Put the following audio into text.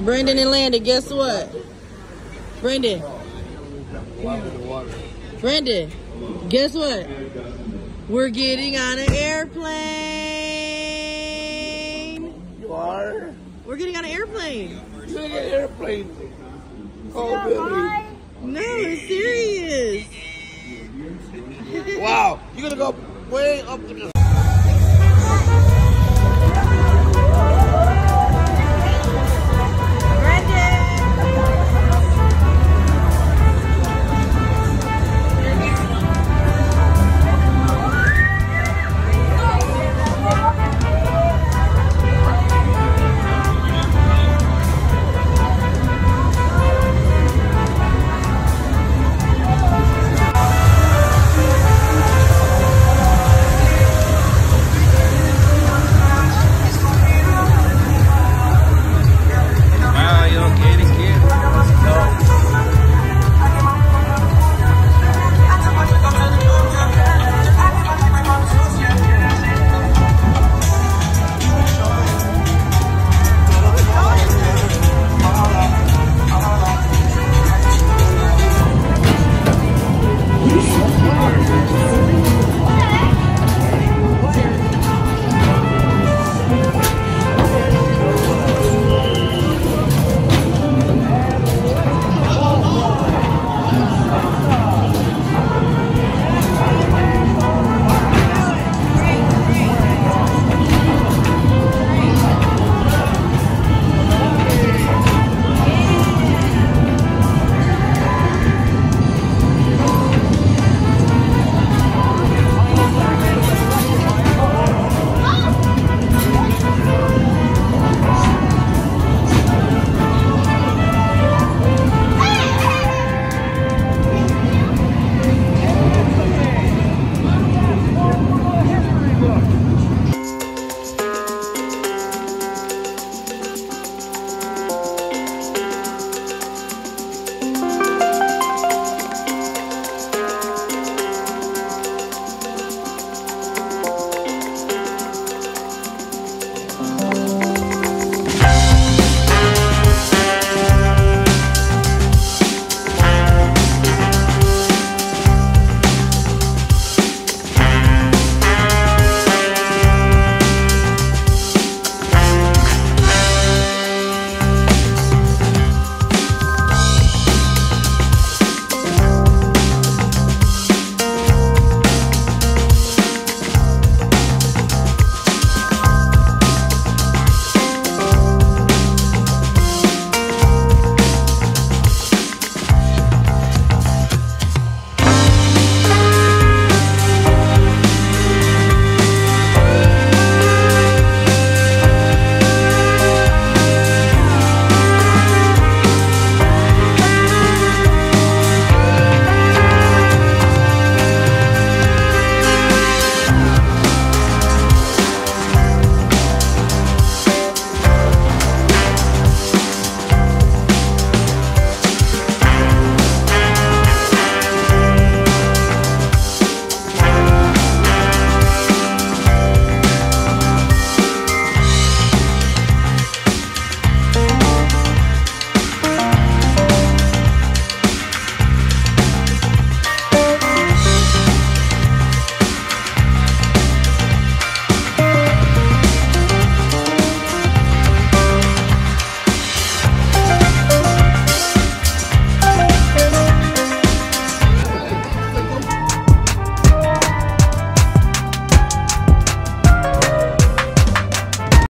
Brendan and Landon, guess what? Brendan. Brendan, guess what? We're getting on an airplane. You are? We're getting on an airplane. You're getting an airplane. Oh, Billy. No, it's serious. Wow, you're gonna go way up to the